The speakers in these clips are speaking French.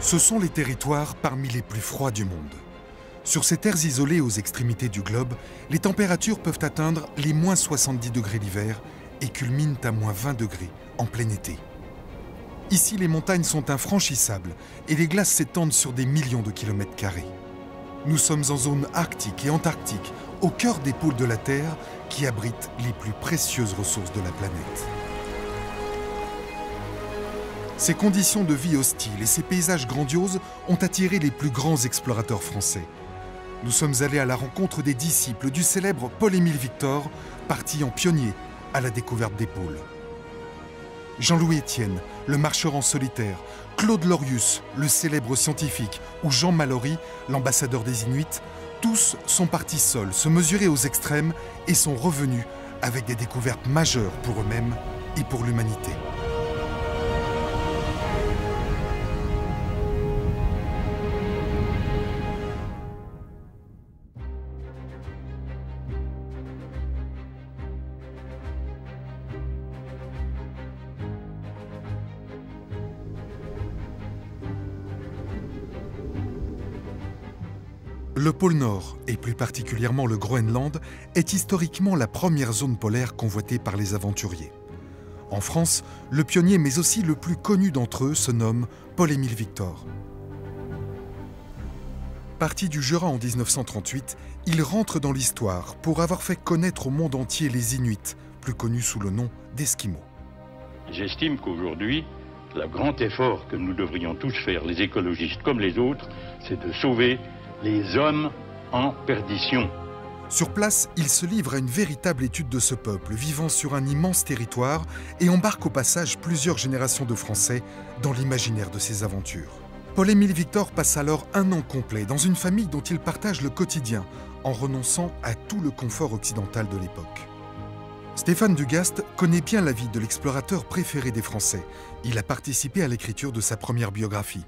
Ce sont les territoires parmi les plus froids du monde. Sur ces terres isolées aux extrémités du globe, les températures peuvent atteindre les moins 70 degrés l'hiver et culminent à moins 20 degrés en plein été. Ici, les montagnes sont infranchissables et les glaces s'étendent sur des millions de kilomètres carrés. Nous sommes en zone arctique et antarctique, au cœur des pôles de la Terre qui abritent les plus précieuses ressources de la planète. Ces conditions de vie hostiles et ces paysages grandioses ont attiré les plus grands explorateurs français. Nous sommes allés à la rencontre des disciples du célèbre Paul-Émile Victor, parti en pionnier à la découverte des pôles. Jean-Louis Étienne, le marcheur en solitaire, Claude Lorius, le célèbre scientifique, ou Jean Mallory, l'ambassadeur des Inuits, tous sont partis seuls se mesurer aux extrêmes et sont revenus avec des découvertes majeures pour eux-mêmes et pour l'humanité. Le pôle Nord, et plus particulièrement le Groenland, est historiquement la première zone polaire convoitée par les aventuriers. En France, le pionnier mais aussi le plus connu d'entre eux se nomme Paul-Émile Victor. Parti du Jura en 1938, il rentre dans l'histoire pour avoir fait connaître au monde entier les Inuits, plus connus sous le nom d'Esquimaux. J'estime qu'aujourd'hui, le grand effort que nous devrions tous faire, les écologistes comme les autres, c'est de sauver les hommes en perdition. Sur place, il se livre à une véritable étude de ce peuple, vivant sur un immense territoire, et embarque au passage plusieurs générations de Français dans l'imaginaire de ses aventures. Paul-Émile Victor passe alors un an complet dans une famille dont il partage le quotidien, en renonçant à tout le confort occidental de l'époque. Stéphane Dugast connaît bien la vie de l'explorateur préféré des Français. Il a participé à l'écriture de sa première biographie.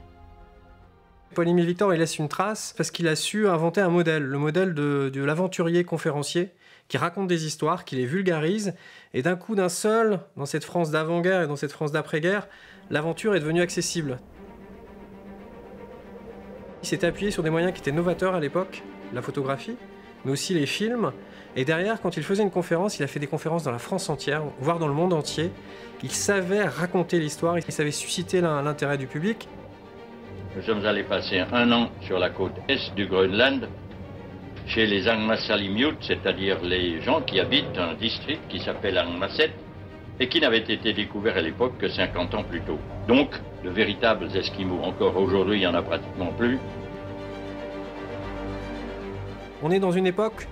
Paul-Émile Victor, il laisse une trace parce qu'il a su inventer un modèle, le modèle de, l'aventurier conférencier qui raconte des histoires, qui les vulgarise, et d'un coup d'un seul, dans cette France d'avant-guerre et dans cette France d'après-guerre, l'aventure est devenue accessible. Il s'est appuyé sur des moyens qui étaient novateurs à l'époque, la photographie, mais aussi les films. Et derrière, quand il faisait une conférence, il a fait des conférences dans la France entière, voire dans le monde entier. Il savait raconter l'histoire, il savait susciter l'intérêt du public. Nous sommes allés passer un an sur la côte est du Groenland, chez les Angmasalimut, c'est-à-dire les gens qui habitent un district qui s'appelle Angmaset et qui n'avait été découvert à l'époque que 50 ans plus tôt. Donc, de véritables Esquimaux. Encore aujourd'hui, il n'y en a pratiquement plus. On est dans une époque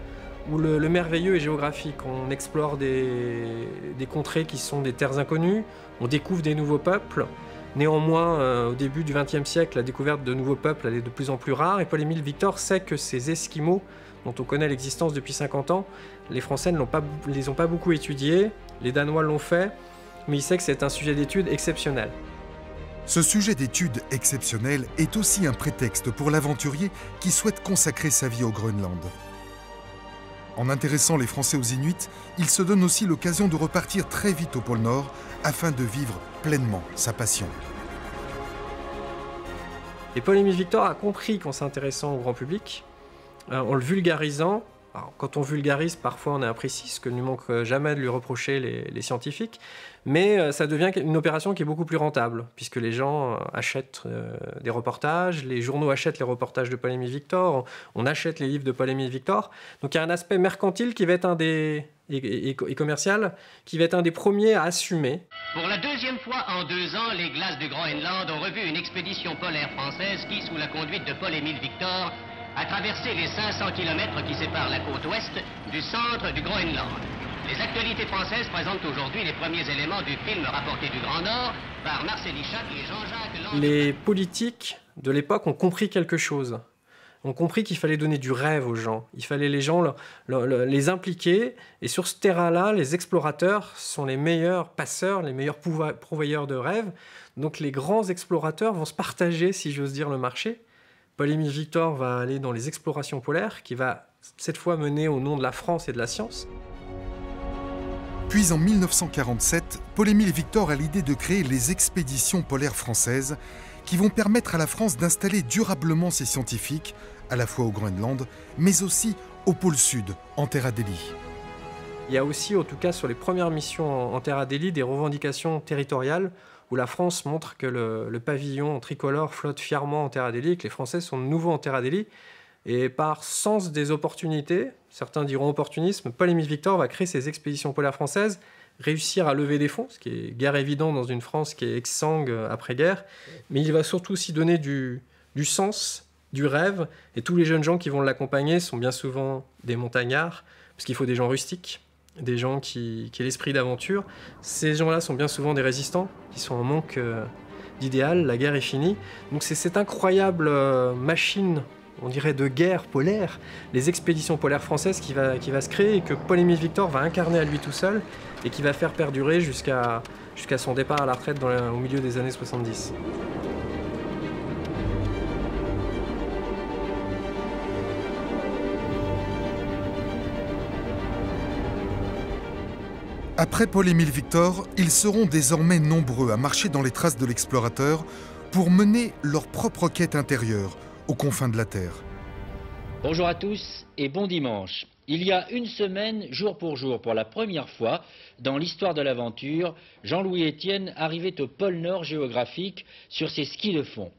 où le, merveilleux est géographique. On explore des, des contrées qui sont des terres inconnues, on découvre des nouveaux peuples. Néanmoins, euh, au début du XXe siècle, la découverte de nouveaux peuples est de plus en plus rare et Paul-Émile Victor sait que ces Esquimaux, dont on connaît l'existence depuis 50 ans, les Français ne les ont pas beaucoup étudiés, les Danois l'ont fait, mais il sait que c'est un sujet d'étude exceptionnel. Ce sujet d'étude exceptionnel est aussi un prétexte pour l'aventurier qui souhaite consacrer sa vie au Groenland. En intéressant les Français aux Inuits, il se donne aussi l'occasion de repartir très vite au pôle Nord afin de vivre pleinement sa passion. Et Paul-Émile Victor a compris qu'en s'intéressant au grand public, euh, en le vulgarisant, quand on vulgarise, parfois on est imprécis, ce que ne manque jamais de lui reprocher les, scientifiques, mais euh, ça devient une opération qui est beaucoup plus rentable, puisque les gens euh, achètent des reportages, les journaux achètent les reportages de Paul-Émile Victor, on achète les livres de Paul-Émile Victor. Donc il y a un aspect mercantile qui va un des, et, commercial, qui va être un des premiers à assumer. Pour la deuxième fois en deux ans, les glaces du Groenland ont revu une expédition polaire française qui, sous la conduite de Paul-Émile Victor, a traversé les 500 km qui séparent la côte ouest du centre du Groenland. Les actualités françaises présentent aujourd'hui les premiers éléments du film rapporté du Grand Nord par Marcel Ischac et Jean-Jacques Les politiques de l'époque ont compris quelque chose ont compris qu'il fallait donner du rêve aux gens. Il fallait les gens les impliquer. Et sur ce terrain-là, les explorateurs sont les meilleurs passeurs, les meilleurs pourvoyeurs de rêves. Donc les grands explorateurs vont se partager, si j'ose dire, le marché. Paul-Émile Victor va aller dans les explorations polaires, qui va cette fois mener au nom de la France et de la science. Puis en 1947, Paul-Émile Victor a l'idée de créer les expéditions polaires françaises qui vont permettre à la France d'installer durablement ses scientifiques, à la fois au Groenland, mais aussi au pôle sud, en Terre Adélie. Il y a aussi, en tout cas sur les premières missions en Terre Adélie, des revendications territoriales où la France montre que le, pavillon tricolore flotte fièrement en Terre Adélie, que les Français sont de nouveau en Terre Adélie. Et par sens des opportunités, certains diront opportunisme, Paul-Émile Victor va créer ses expéditions polaires françaises, réussir à lever des fonds, ce qui est guère évident dans une France qui est exsangue après-guerre, mais il va surtout aussi donner du, du sens, du rêve, et tous les jeunes gens qui vont l'accompagner sont bien souvent des montagnards, parce qu'il faut des gens rustiques, des gens qui, qui l'esprit d'aventure. Ces gens-là sont bien souvent des résistants, qui sont en manque euh, d'idéal, la guerre est finie. Donc c'est cette incroyable euh, machine, on dirait de guerre polaire, les expéditions polaires françaises qui va, qui va se créer et que Paul-Émile Victor va incarner à lui tout seul et qui va faire perdurer jusqu'à son départ à la retraite au milieu des années 70. Après Paul-Émile Victor, ils seront désormais nombreux à marcher dans les traces de l'explorateur pour mener leur propre quête intérieure aux confins de la Terre. Bonjour à tous et bon dimanche. Il y a une semaine, jour pour jour, pour la première fois dans l'histoire de l'aventure, Jean-Louis Étienne arrivait au pôle Nord géographique sur ses skis de fond.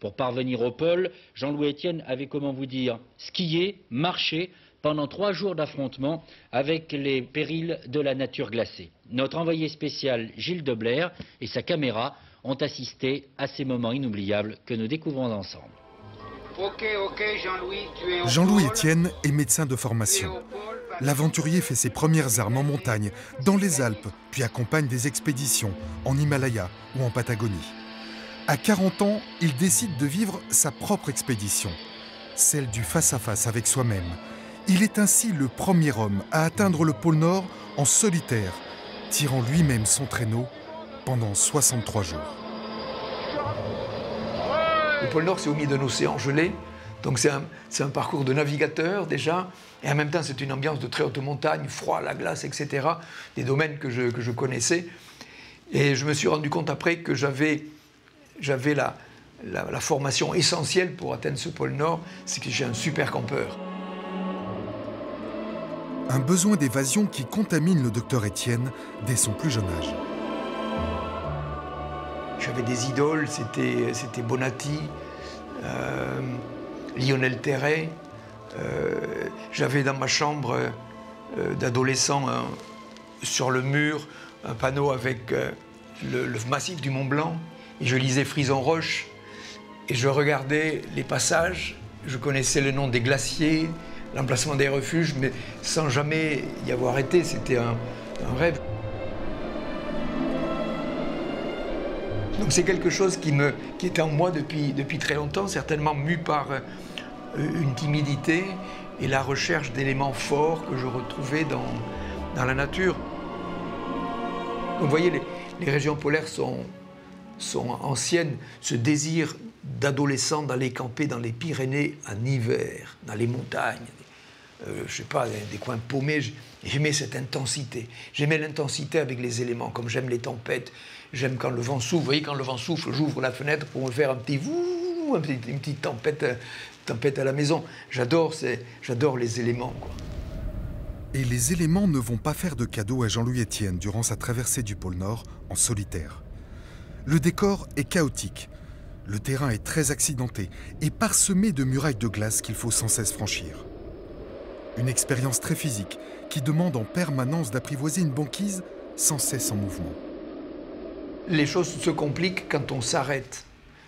Pour parvenir au pôle, Jean-Louis Étienne avait, comment vous dire, skié, marché, pendant trois jours d'affrontement avec les périls de la nature glacée. Notre envoyé spécial Gilles Deblair et sa caméra ont assisté à ces moments inoubliables que nous découvrons ensemble. Jean-Louis, Jean-Louis Etienne est médecin de formation. L'aventurier fait ses premières armes en montagne, dans les Alpes, puis accompagne des expéditions en Himalaya ou en Patagonie. À 40 ans, il décide de vivre sa propre expédition, celle du face à -face avec soi-même, il est ainsi le premier homme à atteindre le pôle Nord en solitaire, tirant lui-même son traîneau pendant 63 jours. Le pôle Nord, c'est au milieu d'un océan gelé, donc c'est un, parcours de navigateur déjà, et en même temps c'est une ambiance de très haute montagne, froid, la glace, etc., des domaines que je, connaissais. Et je me suis rendu compte après que j'avais la formation essentielle pour atteindre ce pôle Nord, c'est que j'ai un super campeur. Un besoin d'évasion qui contamine le docteur Étienne dès son plus jeune âge. J'avais des idoles, c'était Bonatti, euh, Lionel Terret. Euh, j'avais dans ma chambre euh, d'adolescent sur le mur un panneau avec le, le, massif du Mont Blanc et je lisais Frison Roche et je regardais les passages. Je connaissais le nom des glaciers, l'emplacement des refuges, mais sans jamais y avoir été. C'était un, rêve. Donc c'est quelque chose qui, me, qui était en moi depuis, depuis très longtemps, certainement mu par euh, une timidité et la recherche d'éléments forts que je retrouvais dans, dans la nature. Donc vous voyez, les, les régions polaires sont, sont anciennes. Ce désir d'adolescent d'aller camper dans les Pyrénées en hiver, dans les montagnes, euh, je sais pas, des coins paumés. J'aimais cette intensité. J'aimais l'intensité avec les éléments, comme j'aime les tempêtes. J'aime quand le vent souffle. Vous voyez, quand le vent souffle, j'ouvre la fenêtre pour me faire un petit une petite tempête, euh, tempête à la maison. J'adore, j'adore les éléments. Et les éléments ne vont pas faire de cadeau à Jean-Louis Etienne durant sa traversée du pôle Nord en solitaire. Le décor est chaotique. Le terrain est très accidenté et parsemé de murailles de glace qu'il faut sans cesse franchir. Une expérience très physique qui demande en permanence d'apprivoiser une banquise sans cesse en mouvement. Les choses se compliquent quand on s'arrête.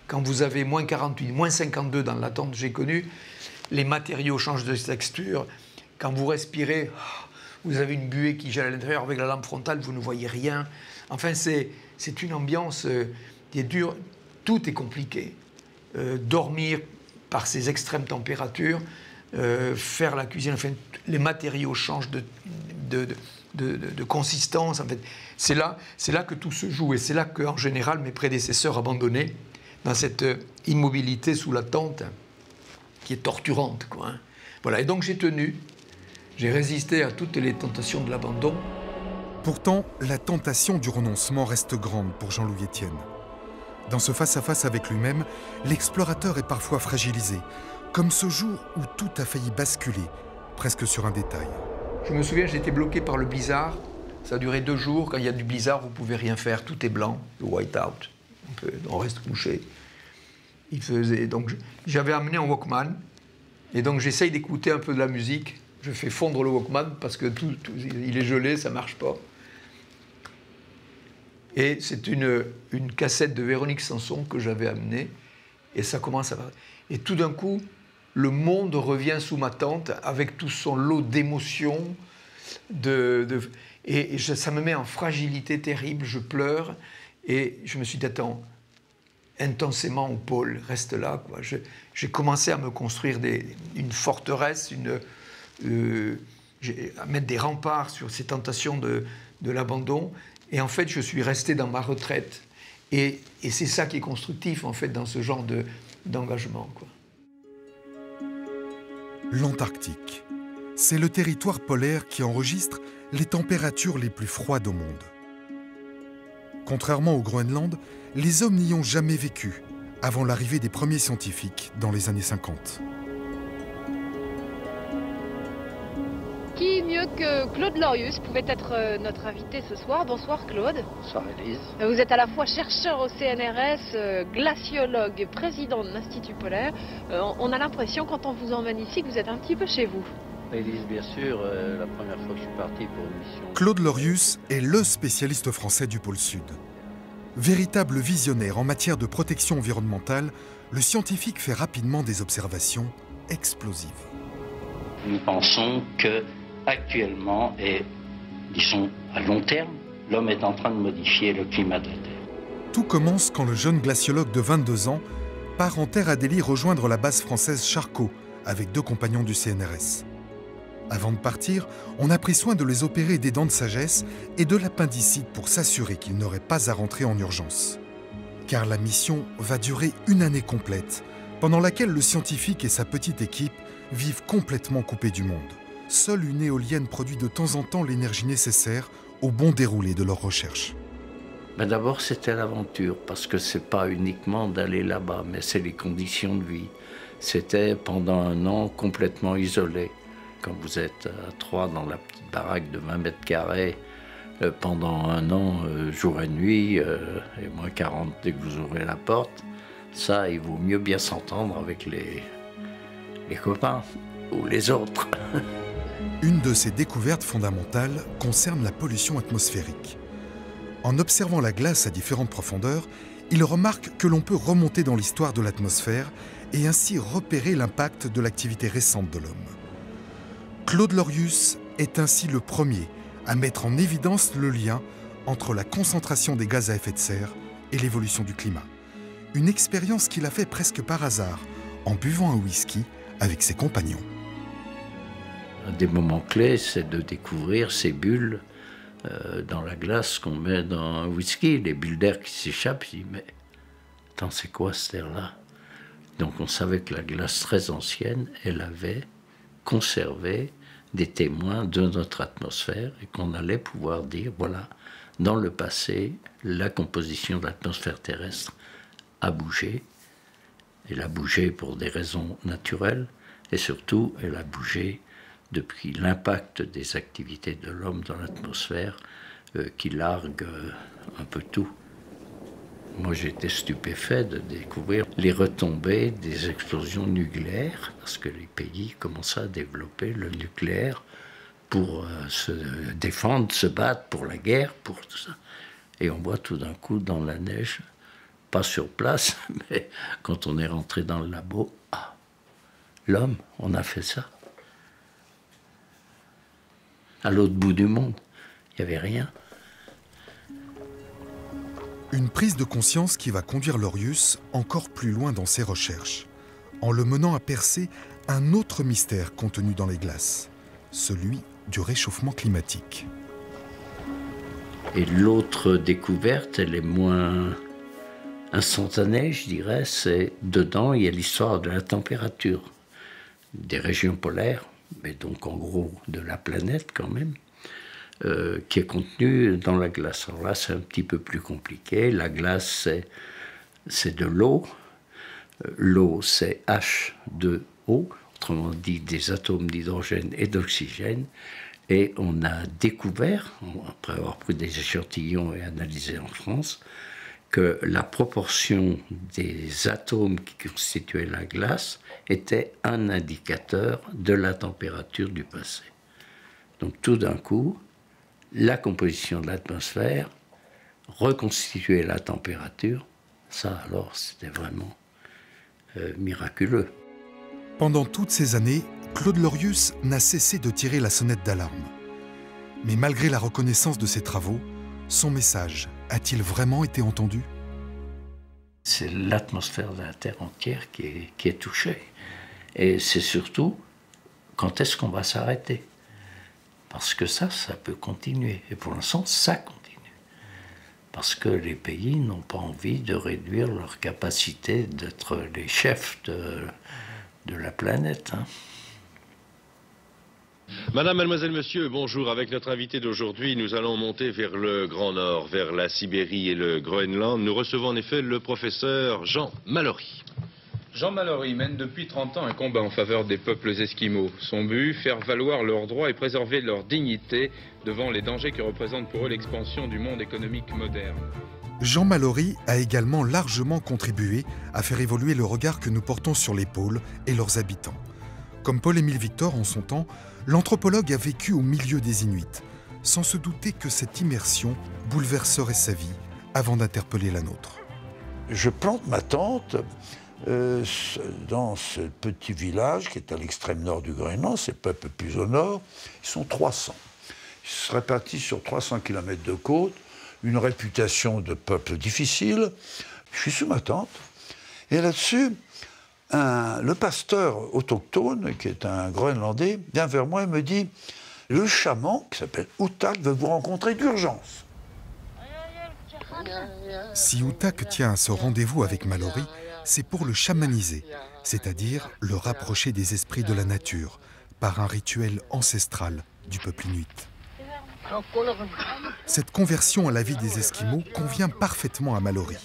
Quand vous avez moins 48, moins 52 dans l'attente, j'ai connu, les matériaux changent de texture. Quand vous respirez, vous avez une buée qui gèle à l'intérieur avec la lampe frontale, vous ne voyez rien. Enfin, c'est une ambiance euh, qui est dure. Tout est compliqué. Euh, dormir par ces extrêmes températures, euh, faire la cuisine, enfin, les matériaux changent de, de, de, de consistance. En fait. C'est là, là que tout se joue et c'est là qu'en général mes prédécesseurs abandonnaient dans cette immobilité sous la tente qui est torturante. Quoi, hein. Voilà, et donc j'ai tenu, j'ai résisté à toutes les tentations de l'abandon. Pourtant, la tentation du renoncement reste grande pour Jean-Louis Etienne. Dans ce face-à-face avec lui-même, l'explorateur est parfois fragilisé, comme ce jour où tout a failli basculer, presque sur un détail. Je me souviens, j'étais bloqué par le blizzard. Ça a duré deux jours. Quand il y a du blizzard, vous pouvez rien faire. Tout est blanc, le white out. On, peut, on reste couché. Il faisait donc j'avais amené un Walkman et donc j'essaye d'écouter un peu de la musique. Je fais fondre le Walkman parce que tout, tout il est gelé, ça marche pas. Et c'est une, une cassette de Véronique Sanson que j'avais amenée et ça commence à et tout d'un coup le monde revient sous ma tente avec tout son lot d'émotions de, et, ça me met en fragilité terrible. Je pleure et je me suis dit attends intensément au pôle, reste là. J'ai commencé à me construire une forteresse, euh, à mettre des remparts sur ces tentations de, de l'abandon. Et en fait, je suis resté dans ma retraite. Et, et c'est ça qui est constructif, en fait, dans ce genre d'engagement. L'Antarctique, c'est le territoire polaire qui enregistre les températures les plus froides au monde. Contrairement au Groenland, les hommes n'y ont jamais vécu avant l'arrivée des premiers scientifiques dans les années 50. Qui mieux que Claude Lorius pouvait être euh, notre invité ce soir Bonsoir Claude. Bonsoir Elise. Vous êtes à la fois chercheur au CNRS, euh, glaciologue, président de l'Institut polaire. Euh, on a l'impression quand on vous emmène ici que vous êtes un petit peu chez vous. Élise, bien sûr, la première fois que je suis parti pour une mission. Claude Lorius est le spécialiste français du pôle Sud. Véritable visionnaire en matière de protection environnementale, le scientifique fait rapidement des observations explosives. Nous pensons que actuellement et disons à long terme, l'homme est en train de modifier le climat de la Terre. Tout commence quand le jeune glaciologue de 22 ans part en Terre Adélie rejoindre la base française Charcot avec deux compagnons du CNRS. Avant de partir, on a pris soin de les opérer des dents de sagesse et de l'appendicite pour s'assurer qu'ils n'auraient pas à rentrer en urgence. Car la mission va durer une année complète, pendant laquelle le scientifique et sa petite équipe vivent complètement coupés du monde. Seule une éolienne produit de temps en temps l'énergie nécessaire au bon déroulé de leurs recherches. Ben D'abord, c'était l'aventure, parce que c'est pas uniquement d'aller là-bas, mais c'est les conditions de vie. C'était pendant un an complètement isolé quand vous êtes à trois dans la petite baraque de 20 mètres carrés euh, pendant un an, euh, jour et nuit, euh, et moins 40 dès que vous ouvrez la porte, ça, il vaut mieux bien s'entendre avec les, les copains ou les autres. Une de ces découvertes fondamentales concerne la pollution atmosphérique. En observant la glace à différentes profondeurs, il remarque que l'on peut remonter dans l'histoire de l'atmosphère et ainsi repérer l'impact de l'activité récente de l'homme. Claude Lorius est ainsi le premier à mettre en évidence le lien entre la concentration des gaz à effet de serre et l'évolution du climat. Une expérience qu'il a fait presque par hasard en buvant un whisky avec ses compagnons. Un des moments clés, c'est de découvrir ces bulles euh, dans la glace qu'on met dans un whisky, les bulles d'air qui s'échappent. Je dis, mais attends, c'est quoi cette air-là? Donc on savait que la glace très ancienne, elle avait conservé des témoins de notre atmosphère et qu'on allait pouvoir dire, voilà, dans le passé, la composition de l'atmosphère terrestre a bougé. Elle a bougé pour des raisons naturelles et surtout, elle a bougé depuis l'impact des activités de l'homme dans l'atmosphère euh, qui largue euh, un peu tout. Moi, j'étais stupéfait de découvrir les retombées des explosions nucléaires, parce que les pays commençaient à développer le nucléaire pour euh, se défendre, se battre pour la guerre, pour tout ça. Et on voit tout d'un coup dans la neige, pas sur place, mais quand on est rentré dans le labo, ah, l'homme, on a fait ça. À l'autre bout du monde, il n'y avait rien. Une prise de conscience qui va conduire Lorius encore plus loin dans ses recherches, en le menant à percer un autre mystère contenu dans les glaces, celui du réchauffement climatique. Et l'autre découverte, elle est moins instantanée, je dirais, c'est dedans, il y a l'histoire de la température des régions polaires, mais donc en gros de la planète quand même. Euh, qui est contenu dans la glace. Alors là, c'est un petit peu plus compliqué. La glace, c'est c'est de l'eau. Euh, l'eau, c'est H2O, autrement dit des atomes d'hydrogène et d'oxygène. Et on a découvert, après avoir pris des échantillons et analysé en France, que la proportion des atomes qui constituaient la glace était un indicateur de la température du passé. Donc tout d'un coup, la composition de l'atmosphère reconstituait la température. Ça alors, c'était vraiment euh, miraculeux. Pendant toutes ces années, Claude Lorius n'a cessé de tirer la sonnette d'alarme. Mais malgré la reconnaissance de ses travaux, son message a-t-il vraiment été entendu? C'est l'atmosphère de la Terre entière qui est, touchée. Et c'est surtout quand est-ce qu'on va s'arrêter? Parce que ça, ça peut continuer. Et pour l'instant, ça continue. Parce que les pays n'ont pas envie de réduire leur capacité d'être les chefs de, de la planète. Hein. Madame, mademoiselle, monsieur, bonjour. Avec notre invité d'aujourd'hui, nous allons monter vers le Grand Nord, vers la Sibérie et le Groenland. Nous recevons en effet le professeur Jean Mallory. Jean Mallory mène depuis 30 ans un combat en faveur des peuples esquimaux. Son but, faire valoir leurs droits et préserver leur dignité devant les dangers que représente pour eux l'expansion du monde économique moderne. Jean Mallory a également largement contribué à faire évoluer le regard que nous portons sur les pôles et leurs habitants. Comme Paul-Émile Victor en son temps, l'anthropologue a vécu au milieu des Inuits, sans se douter que cette immersion bouleverserait sa vie avant d'interpeller la nôtre. Je plante ma tente euh, dans ce petit village qui est à l'extrême nord du Groenland, c'est peu plus au nord, ils sont 300. Ils se répartis sur 300 km de côte, une réputation de peuple difficile. Je suis sous ma tente, et là-dessus, le pasteur autochtone, qui est un Groenlandais, vient vers moi et me dit Le chaman, qui s'appelle Outak, veut vous rencontrer d'urgence. Si Outak tient à ce rendez-vous avec Mallory, c'est pour le chamaniser, c'est-à-dire le rapprocher des esprits de la nature, par un rituel ancestral du peuple inuit. Cette conversion à la vie des Esquimaux convient parfaitement à Mallory.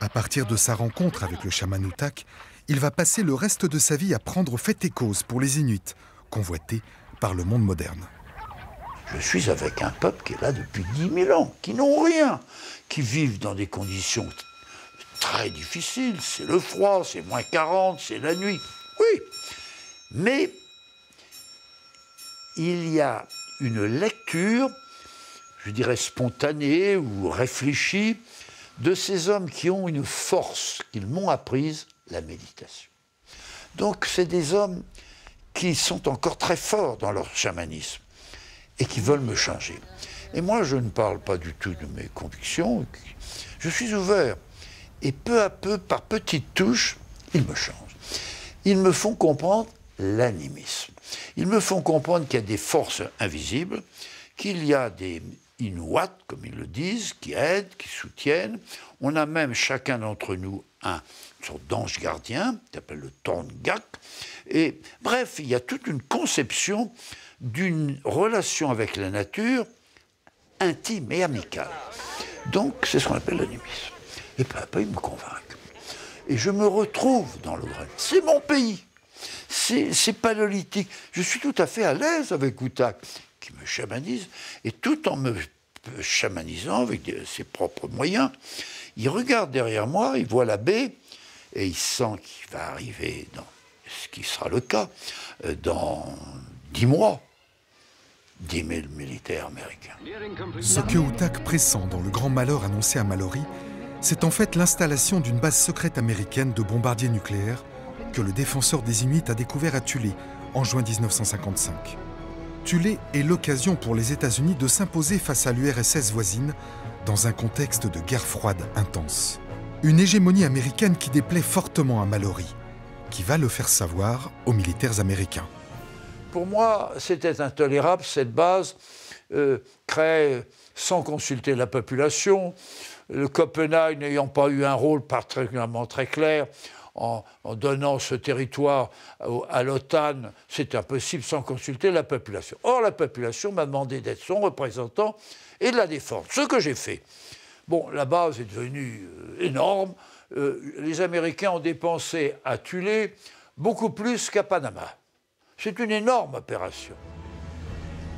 À partir de sa rencontre avec le chaman Utak, il va passer le reste de sa vie à prendre fait et cause pour les Inuits, convoités par le monde moderne. Je suis avec un peuple qui est là depuis 10 000 ans, qui n'ont rien, qui vivent dans des conditions très difficiles. C'est le froid, c'est moins 40, c'est la nuit. Oui, mais il y a une lecture, je dirais spontanée ou réfléchie, de ces hommes qui ont une force qu'ils m'ont apprise, la méditation. Donc c'est des hommes qui sont encore très forts dans leur chamanisme et qui veulent me changer. Et moi, je ne parle pas du tout de mes convictions, je suis ouvert. Et peu à peu, par petites touches, ils me changent. Ils me font comprendre l'animisme. Ils me font comprendre qu'il y a des forces invisibles, qu'il y a des Inuits, comme ils le disent, qui aident, qui soutiennent. On a même chacun d'entre nous un sorte d'ange gardien, qui s'appelle le Torngak. Et bref, il y a toute une conception d'une relation avec la nature intime et amicale. Donc, c'est ce qu'on appelle l'animisme. Et peu à peu, ils me convainquent. Et je me retrouve dans le. C'est mon pays. C'est paléolithique. Je suis tout à fait à l'aise avec Outak me chamanise, et tout en me chamanisant avec ses propres moyens, il regarde derrière moi, il voit la baie, et il sent qu'il va arriver dans ce qui sera le cas euh, dans dix mois. dix mille militaires américains. Ce que Outak pressent dans le grand malheur annoncé à Mallory, c'est en fait l'installation d'une base secrète américaine de bombardiers nucléaires que le défenseur des Inuits a découvert à Tulé en juin 1955. Tulé est l'occasion pour les États-Unis de s'imposer face à l'URSS voisine dans un contexte de guerre froide intense. Une hégémonie américaine qui déplaît fortement à Mallory, qui va le faire savoir aux militaires américains. Pour moi, c'était intolérable, cette base euh, créée sans consulter la population, le Copenhague n'ayant pas eu un rôle particulièrement très clair, en, donnant ce territoire à l'OTAN, c'est impossible sans consulter la population. Or, la population m'a demandé d'être son représentant et de la défendre. Ce que j'ai fait. Bon, la base est devenue euh, énorme. Euh, les Américains ont dépensé à Tulé beaucoup plus qu'à Panama. C'est une énorme opération.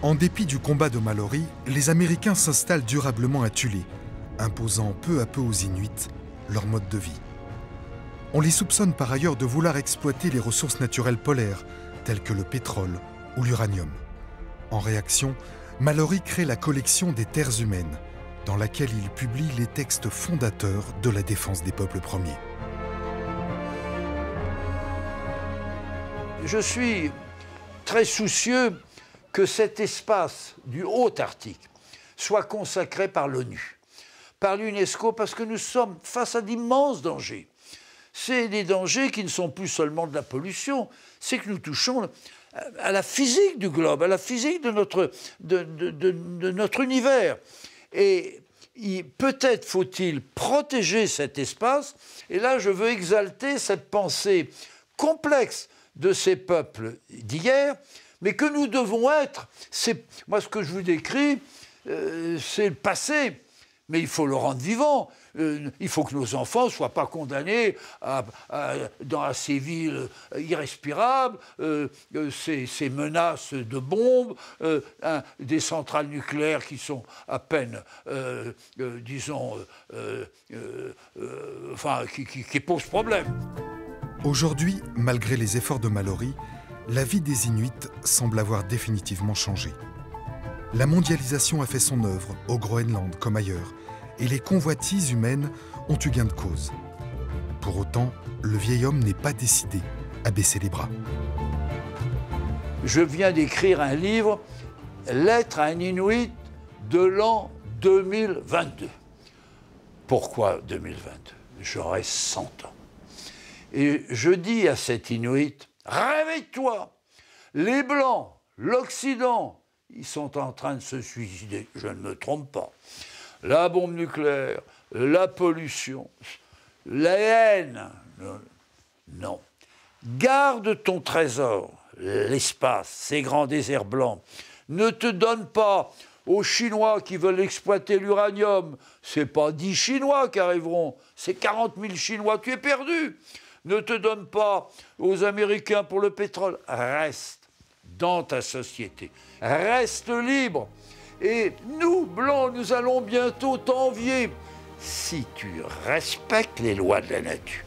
En dépit du combat de Mallory, les Américains s'installent durablement à Tulé, imposant peu à peu aux Inuits leur mode de vie. On les soupçonne par ailleurs de vouloir exploiter les ressources naturelles polaires, telles que le pétrole ou l'uranium. En réaction, Mallory crée la collection des terres humaines, dans laquelle il publie les textes fondateurs de la défense des peuples premiers. Je suis très soucieux que cet espace du Haut Arctique soit consacré par l'ONU, par l'UNESCO, parce que nous sommes face à d'immenses dangers. C'est des dangers qui ne sont plus seulement de la pollution, c'est que nous touchons à la physique du globe, à la physique de notre, de notre univers. Et peut-être faut-il protéger cet espace, et là je veux exalter cette pensée complexe de ces peuples d'hier, mais que nous devons être. C'est moi ce que je vous décris, euh, c'est le passé, mais il faut le rendre vivant. Euh, il faut que nos enfants ne soient pas condamnés dans ces villes irrespirables, euh, ces, menaces de bombes, des centrales nucléaires qui sont à peine, disons, enfin, qui, qui posent problème. Aujourd'hui, malgré les efforts de Mallory, la vie des Inuits semble avoir définitivement changé. La mondialisation a fait son œuvre, au Groenland comme ailleurs, et les convoitises humaines ont eu gain de cause. Pour autant, le vieil homme n'est pas décidé à baisser les bras. Je viens d'écrire un livre, Lettre à un Inuit de l'an 2022. Pourquoi 2022 J'aurai 100 ans. Et je dis à cet Inuit, réveille-toi Les Blancs, l'Occident, ils sont en train de se suicider, je ne me trompe pas. La bombe nucléaire, la pollution, la haine, non. Garde ton trésor, l'espace, ces grands déserts blancs. Ne te donne pas aux Chinois qui veulent exploiter l'uranium. C'est pas 10 Chinois qui arriveront, c'est 40 000 Chinois. Tu es perdu ne te donne pas aux Américains pour le pétrole. Reste dans ta société. Reste libre. Et nous, Blancs, nous allons bientôt t'envier si tu respectes les lois de la nature.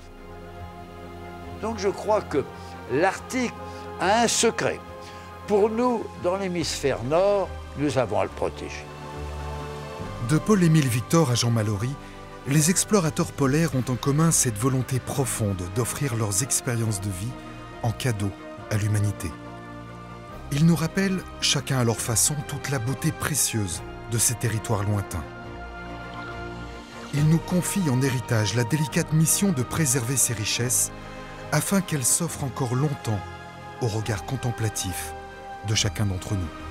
Donc je crois que l'Arctique a un secret. Pour nous, dans l'hémisphère nord, nous avons à le protéger. De Paul-Émile Victor à Jean Mallory, les explorateurs polaires ont en commun cette volonté profonde d'offrir leurs expériences de vie en cadeau à l'humanité. Ils nous rappellent, chacun à leur façon, toute la beauté précieuse de ces territoires lointains. Ils nous confient en héritage la délicate mission de préserver ces richesses afin qu'elles s'offrent encore longtemps au regard contemplatif de chacun d'entre nous.